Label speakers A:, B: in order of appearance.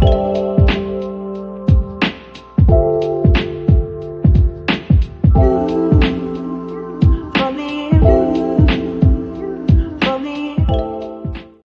A: Bye.